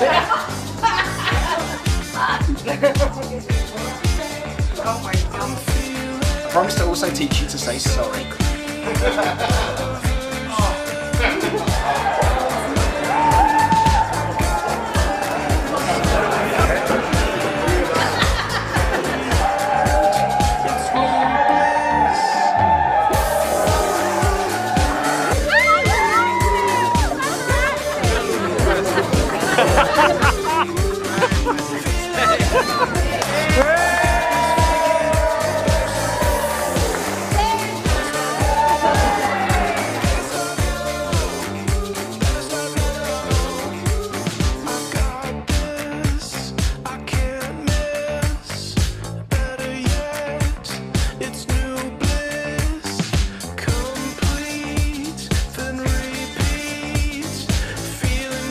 I promise to also teach you to say sorry. Ha ha ha!